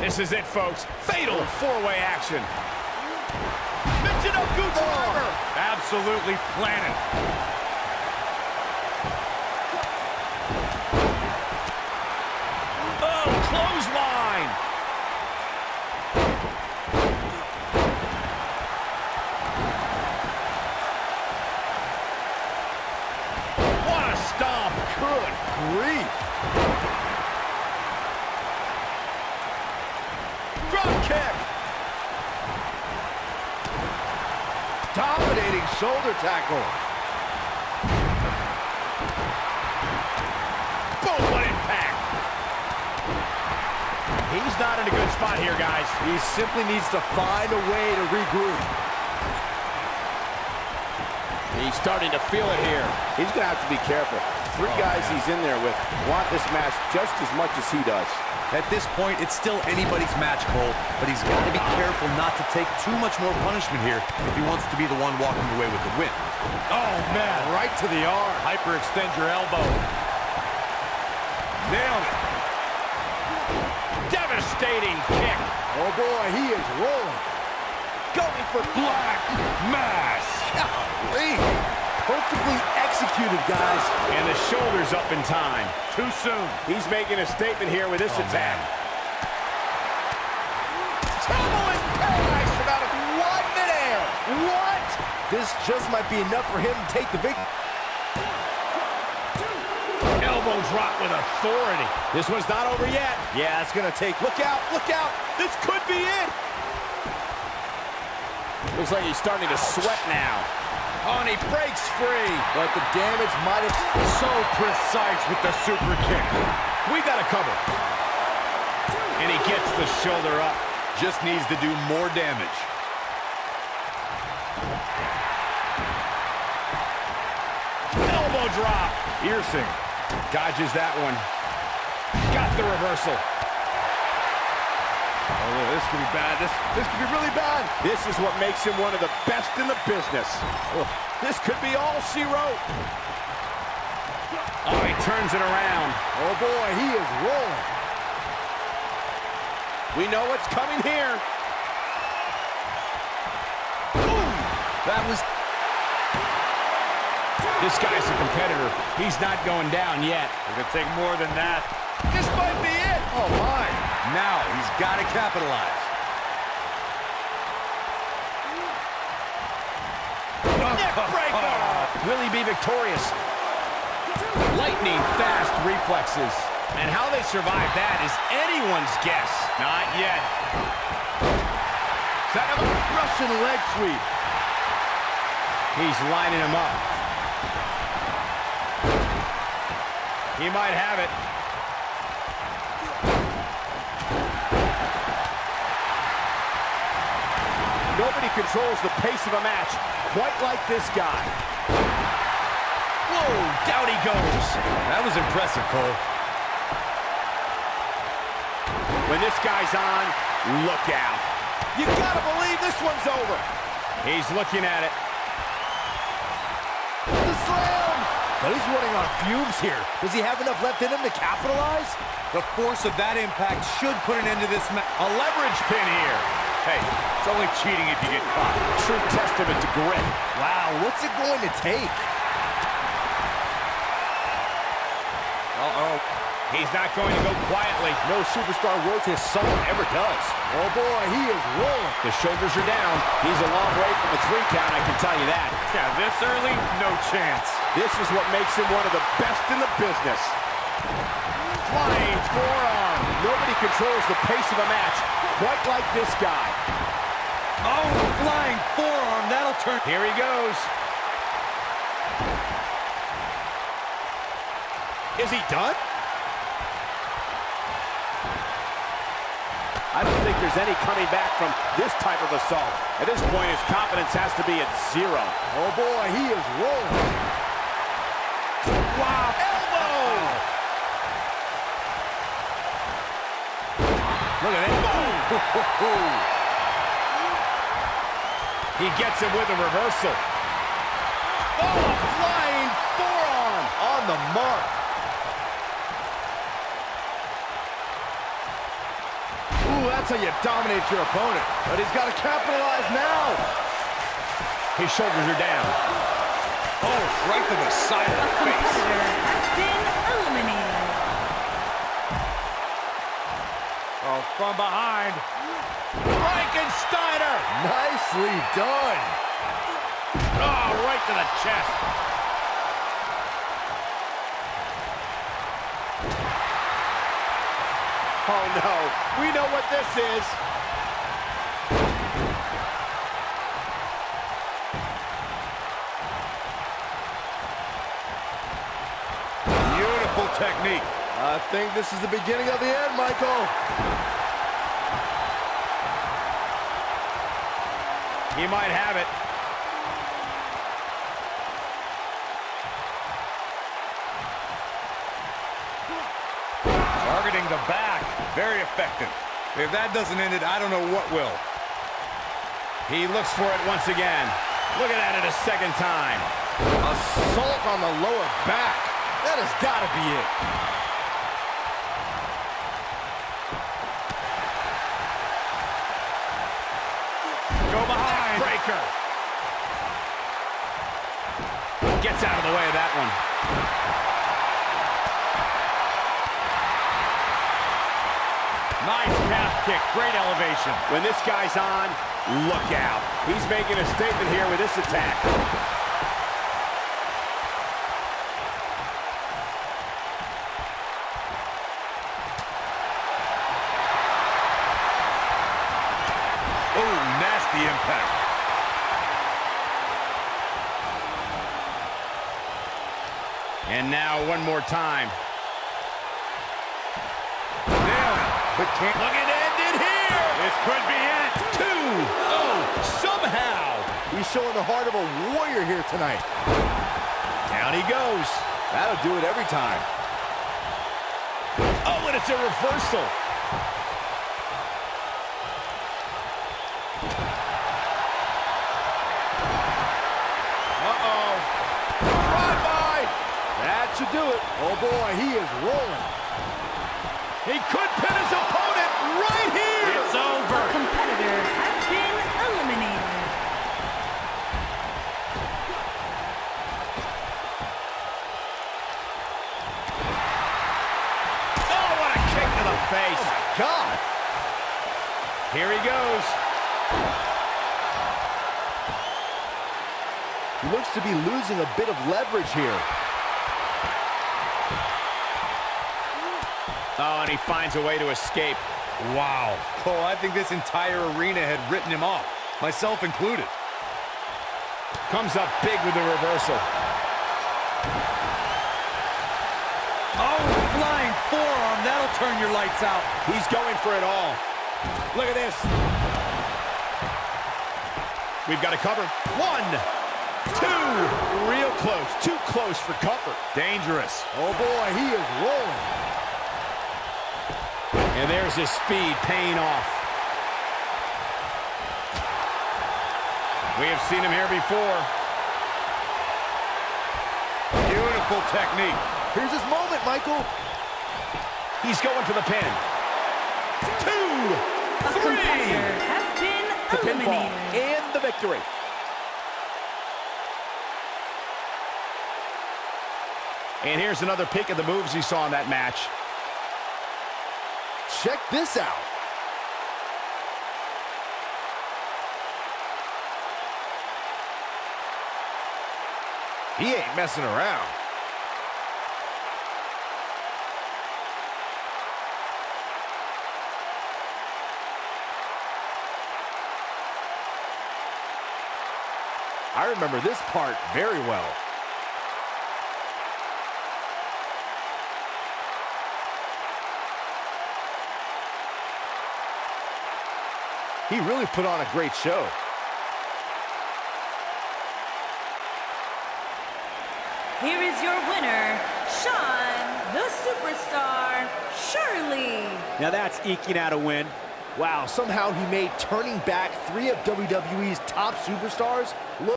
This is it, folks. Fatal four-way action. Michinoku driver. Oh. Absolutely planted. Oh, clothesline. What a stomp. Good grief. Drop kick. Dominating shoulder tackle. Boom, impact. He's not in a good spot here, guys. He simply needs to find a way to regroup. He's starting to feel it here. He's going to have to be careful. Three oh, guys he's in there with want this match just as much as he does. At this point, it's still anybody's match, Cole, but he's got to be careful not to take too much more punishment here if he wants to be the one walking away with the win. Oh, man, right to the arm. Hyperextend your elbow. Nailed it. Devastating kick. Oh, boy, he is rolling. Going for Black Mass. Golly. Perfectly executed, guys. And the shoulders up in time. Too soon. He's making a statement here with this oh, attack. Tumbling paradise about a one midair. What? This just might be enough for him to take the big... Elbow drop with authority. This one's not over yet. Yeah, it's going to take... Look out, look out. This could be it. Looks like he's starting to sweat now. Oh, and he breaks free. But the damage might have... been So precise with the super kick. We got a cover. And he gets the shoulder up. Just needs to do more damage. Elbow drop. Piercing. Dodges that one. Got the reversal. Oh, this could be bad. This, this could be really bad. This is what makes him one of the best in the business. Oh, this could be all she wrote. Oh, he turns it around. Oh, boy, he is rolling. We know what's coming here. That was... This guy's a competitor. He's not going down yet. It could take more than that. This might be it. Oh, my. Now he's got to capitalize. Neck breaker! Will he be victorious? Lightning fast reflexes. And how they survive that is anyone's guess. Not yet. Set up Russian leg sweep. He's lining him up. He might have it. Nobody controls the pace of a match quite like this guy. Whoa, down he goes. That was impressive, Cole. When this guy's on, look out. You gotta believe this one's over. He's looking at it. The slam. But he's running on fumes here. Does he have enough left in him to capitalize? The force of that impact should put an end to this match. A leverage pin here. Hey, it's only cheating if you get caught. True testament to grit. Wow, what's it going to take? Uh-oh. He's not going to go quietly. No superstar worth his salt ever does. Oh, boy, he is rolling. The shoulders are down. He's a long way from a three count, I can tell you that. Yeah, this early, no chance. This is what makes him one of the best in the business. Flying forearm. Nobody controls the pace of a match quite like this guy. Oh, flying forearm. That'll turn... Here he goes. Is he done? I don't think there's any coming back from this type of assault. At this point, his confidence has to be at zero. Oh, boy, he is rolling. Wow. Elbow. Look at that. He gets him with a reversal. Oh, flying forearm on the mark. Ooh, That's how you dominate your opponent. But he's got to capitalize now. His shoulders are down. Oh, right to the side of the face. has been from behind. Frankensteiner! Nicely done. Oh, right to the chest. Oh, no. We know what this is. Beautiful technique. I think this is the beginning of the end, Michael. He might have it. Targeting the back. Very effective. If that doesn't end it, I don't know what will. He looks for it once again. Looking at it a second time. Assault on the lower back. That has got to be it. Breaker. Gets out of the way of that one. Nice calf kick. Great elevation. When this guy's on, look out. He's making a statement here with this attack. Oh, nasty impact. And now one more time. Nailed it. But can't... Looking to end it here. This could be it. Two. Oh, somehow. He's showing the heart of a warrior here tonight. Down he goes. That'll do it every time. Oh, and it's a reversal. Uh-oh. Drive-by. That should do it. Oh, boy, he is rolling. He could pin his opponent right here. It's over. Competitor has been eliminated. Oh, what a kick to the face. Oh, God. Here he goes. He looks to be losing a bit of leverage here. Oh, and he finds a way to escape. Wow. Cole, I think this entire arena had written him off, myself included. Comes up big with the reversal. Oh, flying forearm. That'll turn your lights out. He's going for it all. Look at this. We've got to cover. One, two, real close. Too close for comfort. Dangerous. Oh, boy, he is rolling. And there's his speed paying off. We have seen him here before. Beautiful technique. Here's his moment, Michael. He's going for the pin. Two, A three. has been The pinfall and the victory. And here's another peek of the moves he saw in that match. Check this out. He ain't messing around. I remember this part very well. He really put on a great show. Here is your winner, Sean, the superstar, Shirley. Now that's eking out a win. Wow, somehow he made turning back three of WWE's top superstars look